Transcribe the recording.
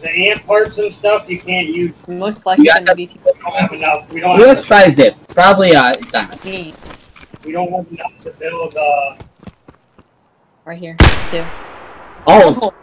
the ant parts and stuff you can't use. Most likely gonna be We don't have enough. We don't. Let's Have, try zip. Probably uh diamond. we don't have enough to build. Uh, right here too. Oh, oh.